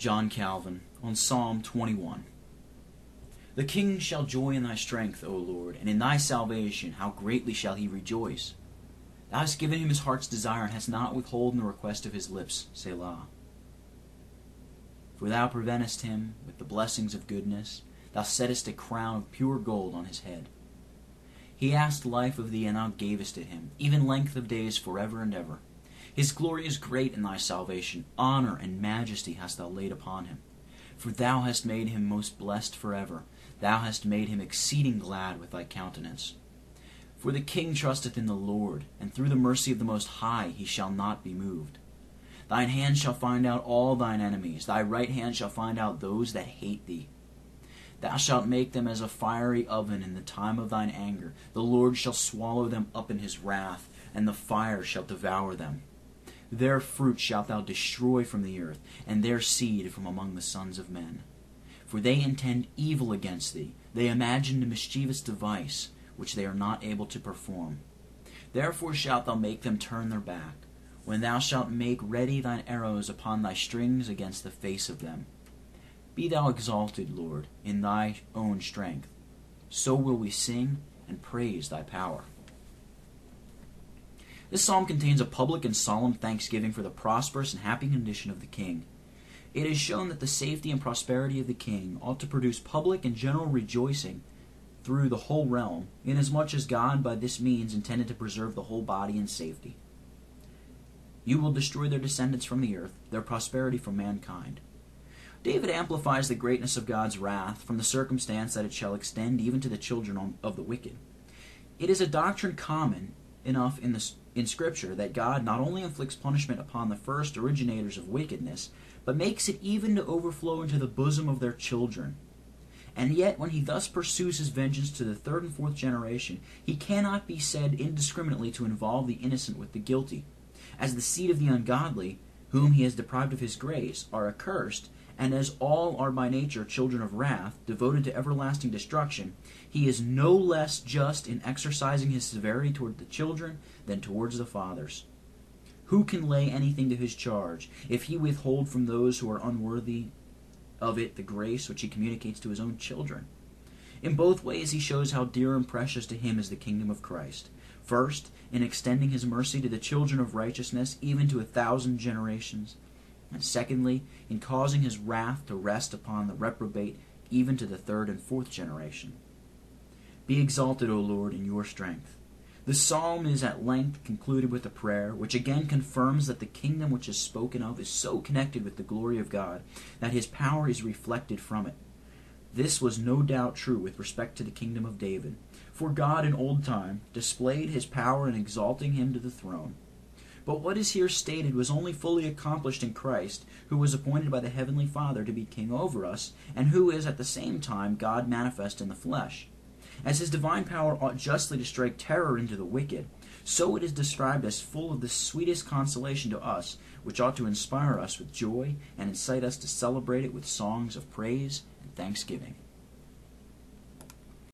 John Calvin on Psalm 21. The king shall joy in thy strength, O Lord, and in thy salvation how greatly shall he rejoice. Thou hast given him his heart's desire, and hast not withholden the request of his lips. Selah. For thou preventest him with the blessings of goodness, thou settest a crown of pure gold on his head. He asked life of thee, and thou gavest it him, even length of days forever and ever. His glory is great in thy salvation. Honor and majesty hast thou laid upon him. For thou hast made him most blessed forever. Thou hast made him exceeding glad with thy countenance. For the king trusteth in the Lord, and through the mercy of the Most High he shall not be moved. Thine hand shall find out all thine enemies, thy right hand shall find out those that hate thee. Thou shalt make them as a fiery oven in the time of thine anger. The Lord shall swallow them up in his wrath, and the fire shall devour them. Their fruit shalt thou destroy from the earth, and their seed from among the sons of men. For they intend evil against thee, they imagine a mischievous device, which they are not able to perform. Therefore shalt thou make them turn their back, when thou shalt make ready thine arrows upon thy strings against the face of them. Be thou exalted, Lord, in thy own strength. So will we sing and praise thy power. This psalm contains a public and solemn thanksgiving for the prosperous and happy condition of the king. It is shown that the safety and prosperity of the king ought to produce public and general rejoicing through the whole realm, inasmuch as God by this means intended to preserve the whole body in safety. You will destroy their descendants from the earth, their prosperity from mankind. David amplifies the greatness of God's wrath from the circumstance that it shall extend even to the children of the wicked. It is a doctrine common enough in, the, in Scripture that God not only inflicts punishment upon the first originators of wickedness, but makes it even to overflow into the bosom of their children. And yet, when he thus pursues his vengeance to the third and fourth generation, he cannot be said indiscriminately to involve the innocent with the guilty, as the seed of the ungodly, whom he has deprived of his grace, are accursed, and as all are by nature children of wrath, devoted to everlasting destruction, he is no less just in exercising his severity toward the children than towards the fathers. Who can lay anything to his charge if he withhold from those who are unworthy of it the grace which he communicates to his own children? In both ways, he shows how dear and precious to him is the kingdom of Christ. First, in extending his mercy to the children of righteousness, even to a thousand generations and secondly, in causing his wrath to rest upon the reprobate even to the third and fourth generation. Be exalted, O Lord, in your strength. The psalm is at length concluded with a prayer which again confirms that the kingdom which is spoken of is so connected with the glory of God that his power is reflected from it. This was no doubt true with respect to the kingdom of David, for God in old time displayed his power in exalting him to the throne. But what is here stated was only fully accomplished in Christ, who was appointed by the Heavenly Father to be king over us, and who is at the same time God manifest in the flesh. As his divine power ought justly to strike terror into the wicked, so it is described as full of the sweetest consolation to us, which ought to inspire us with joy and incite us to celebrate it with songs of praise and thanksgiving.